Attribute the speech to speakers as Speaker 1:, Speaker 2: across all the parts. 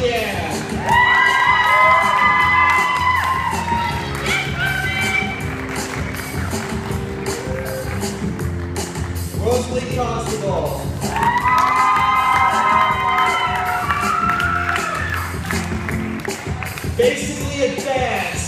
Speaker 1: Oh, yeah! Rosalie Constable. Basically advanced.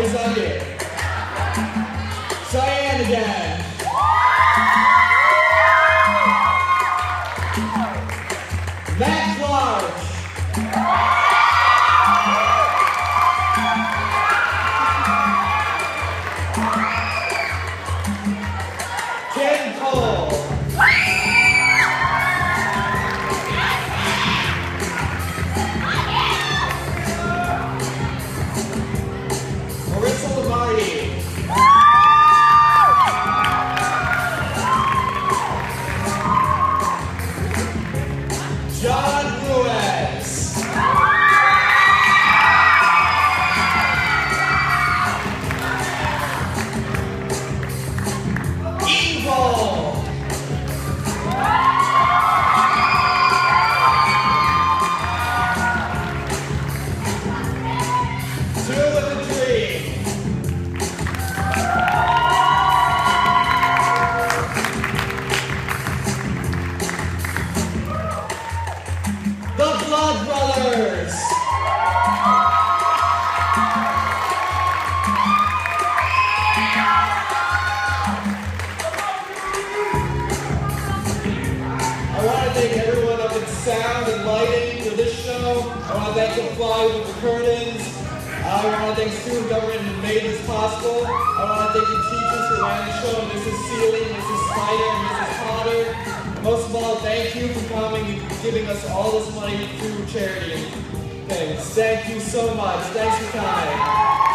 Speaker 1: He's on here. Cheyenne again. I want to thank everyone up in sound and lighting for this show. I want to thank the fly with the curtains. I want to thank student government who made this possible. I want to thank the teachers who ran the show, Mrs. Seeley, Mrs. Spider, and Mrs. Potter. Most of all, thank you for coming and giving us all this money through charity Thanks. Thank you so much. Thanks for coming.